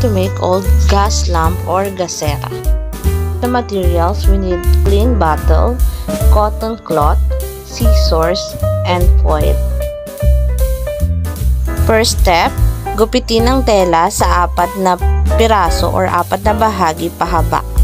to make old gas lamp or gasera. The materials we need clean bottle, cotton cloth, scissors, and foil. First step, gupitin ang tela sa apat na piraso or apat na bahagi pahaba.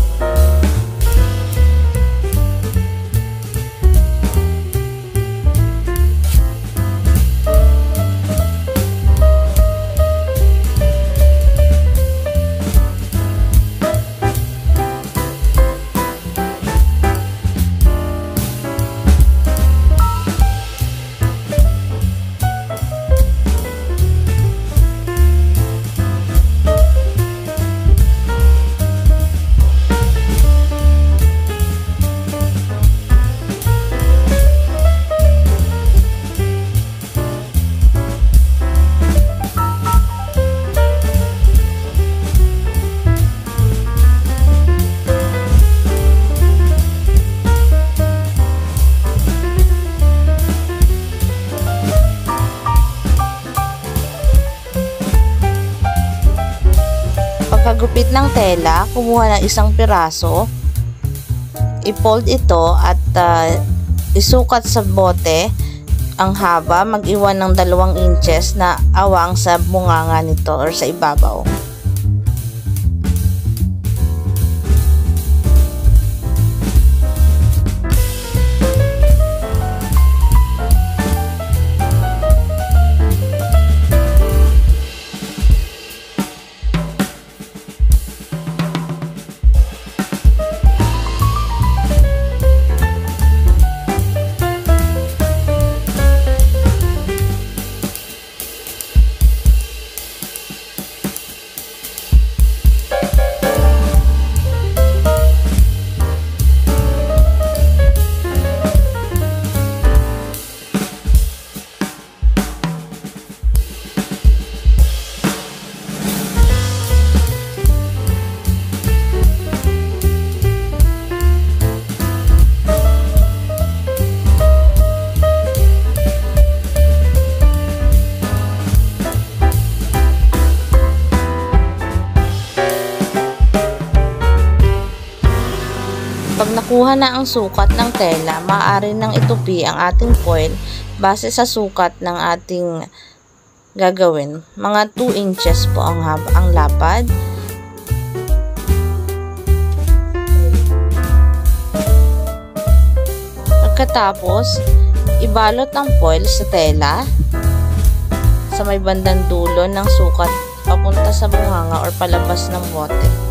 Pagkagupit ng tela, kumuha ng isang piraso, i-fold ito at uh, isukat sa bote ang haba, mag-iwan ng dalawang inches na awang sa bunganga nito or sa ibabaw. Na ang sukat ng tela, maaari nang itupi ang ating foil base sa sukat ng ating gagawin. Mga 2 inches po ang, haba, ang lapad. Pagkatapos, ibalot ang foil sa tela sa may bandang dulo ng sukat papunta sa bunganga or palabas ng bote.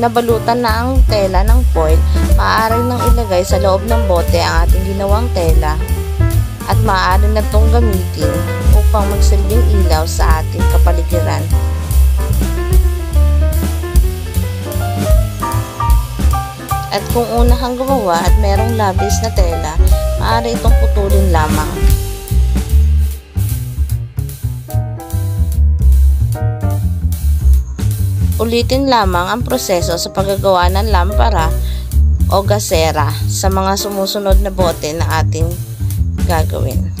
Nabalutan na ang tela ng foil, maaari nang ilagay sa loob ng bote ang ating ginawang tela at maaari na itong gamitin upang magsilbing ilaw sa ating kapaligiran. At kung una kang gumawa at merong labis na tela, maaari itong putulin lamang. Ulitin lamang ang proseso sa paggagawa ng lampara o gasera sa mga sumusunod na bote na ating gagawin.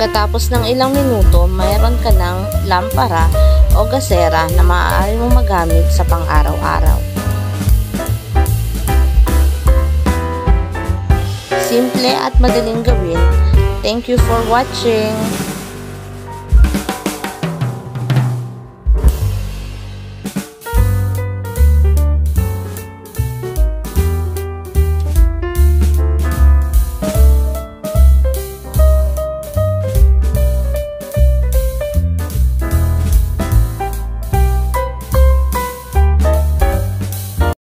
Pagkatapos ng ilang minuto, mayroon ka ng lampara o gasera na maaari mong magamit sa pang-araw-araw. Simple at madaling gawin. Thank you for watching!